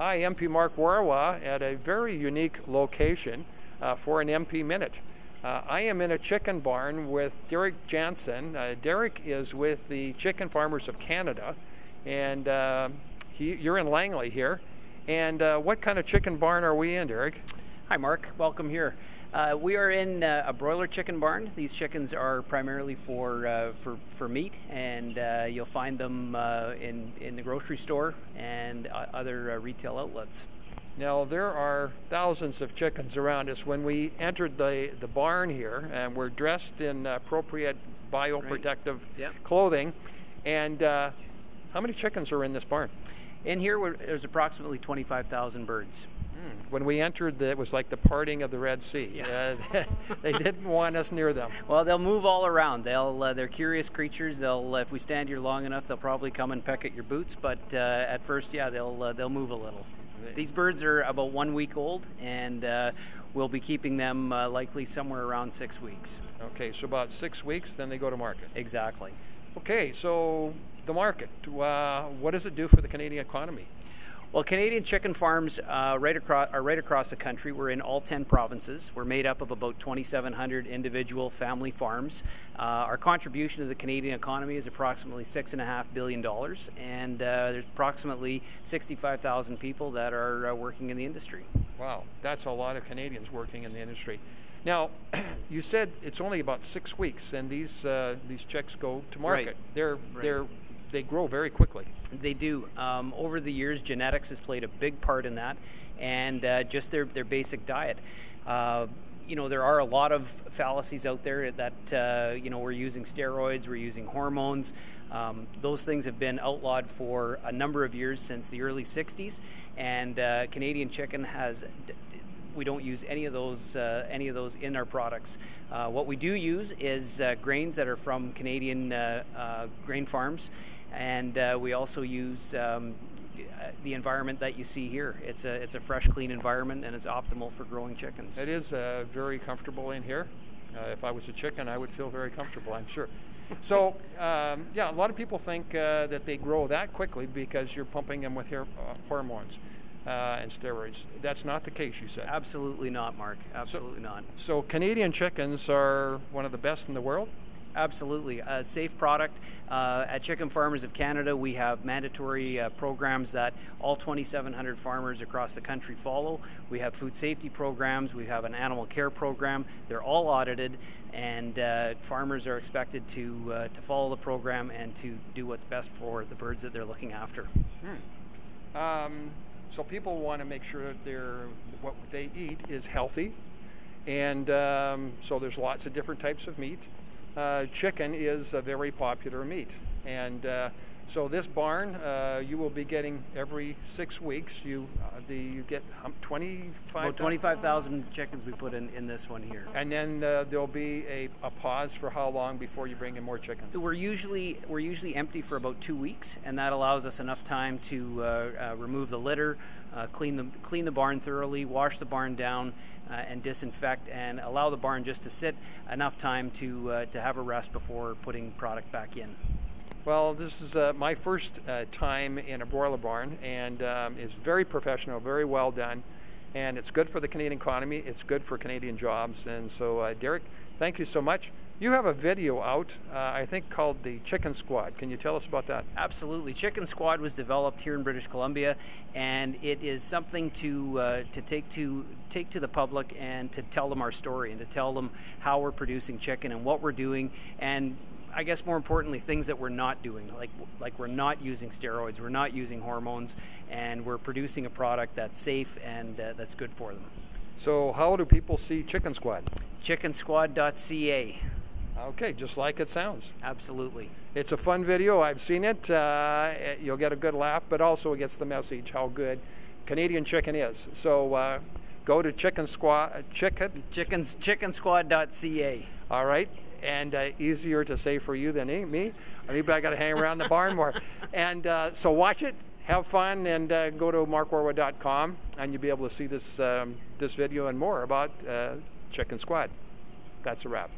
Hi, MP Mark Warawa at a very unique location uh, for an MP Minute. Uh, I am in a chicken barn with Derek Janzen. Uh, Derek is with the Chicken Farmers of Canada, and uh, he, you're in Langley here. And uh, what kind of chicken barn are we in, Derek? Hi, Mark. Welcome here. Uh, we are in uh, a broiler chicken barn. These chickens are primarily for uh, for, for meat, and uh, you'll find them uh, in in the grocery store and uh, other retail outlets. Now there are thousands of chickens around us. When we entered the the barn here, and we're dressed in appropriate bioprotective right. yep. clothing, and how many chickens are in this barn? In here, there's approximately 25,000 birds. Hmm. When we entered, it was like the parting of the Red Sea. Yeah. Uh, they didn't want us near them. Well, they'll move all around. They'll uh, they're curious creatures. They'll if we stand here long enough, they'll probably come and peck at your boots. But uh, at first, yeah, they'll uh, they'll move a little. These birds are about one week old, and uh, we'll be keeping them uh, likely somewhere around six weeks. Okay, so about six weeks, then they go to market. Exactly. Okay, so the market. what does it do for the Canadian economy? Well, Canadian chicken farms uh, right across, are right across the country. We're in all 10 provinces. We're made up of about 2,700 individual family farms. Uh, our contribution to the Canadian economy is approximately $6.5 billion, and uh, there's approximately 65,000 people that are uh, working in the industry. Wow, that's a lot of Canadians working in the industry. Now, you said it's only about six weeks, and these uh, these chicks go to market. Right. They're right. they're they grow very quickly. They do. Um, over the years, genetics has played a big part in that, and uh, just their their basic diet. Uh, you know, there are a lot of fallacies out there that uh, you know we're using steroids, we're using hormones. Um, those things have been outlawed for a number of years since the early '60s, and uh, Canadian chicken has we don't use any of those uh, any of those in our products. Uh, what we do use is uh, grains that are from Canadian uh, uh, grain farms, and we also use um, the environment that you see here. It's a it's a fresh, clean environment, and it's optimal for growing chickens. It is uh, very comfortable in here. Uh, if I was a chicken, I would feel very comfortable. I'm sure. So um, yeah, a lot of people think uh, that they grow that quickly because you're pumping them with hair, uh, and steroids. That's not the case, you said. Absolutely not, Mark. Absolutely so, not. So Canadian chickens are one of the best in the world. Absolutely. A safe product. Uh, at Chicken Farmers of Canada, we have mandatory uh, programs that all 2,700 farmers across the country follow. We have food safety programs, we have an animal care program. They're all audited, and uh, farmers are expected to, uh, to follow the program and to do what's best for the birds that they're looking after. Hmm. Um, so people want to make sure that they're, what they eat is healthy, and um, so there's lots of different types of meat uh, chicken is a very popular meat. And uh, so this barn, uh, you will be getting every six weeks. You uh, the you get twenty five. twenty five thousand chickens we put in in this one here. And then uh, there'll be a, a pause for how long before you bring in more chickens? We're usually we're usually empty for about two weeks, and that allows us enough time to uh, remove the litter, clean the clean the barn thoroughly, wash the barn down, uh, and disinfect and allow the barn just to sit enough time to uh, to have a rest before putting product back in. Well, this is uh, my first uh, time in a broiler barn, and um, it's very professional, very well done, and it's good for the Canadian economy. It's good for Canadian jobs, and so uh, Derek, thank you so much. You have a video out, uh, I think, called the Chicken Squad. Can you tell us about that? Absolutely. Chicken Squad was developed here in British Columbia, and it is something to uh, to take to take to the public and to tell them our story and to tell them how we're producing chicken and what we're doing and I guess more importantly, things that we're not doing, like like we're not using steroids, we're not using hormones, and we're producing a product that's safe and uh, that's good for them. So, how do people see Chicken Squad? Chickensquad.ca. Okay, just like it sounds. Absolutely. It's a fun video. I've seen it. Uh, you'll get a good laugh, but also it gets the message how good Canadian chicken is. So uh, go to Chicken Squad. Chicken. Chickens. Chickensquad.ca. All right. And uh, easier to say for you than me. I got to hang around the barn more. And uh, so watch it, have fun, and uh, go to markwarawa.com, and you'll be able to see this um, this video and more about Chicken Squad. That's a wrap.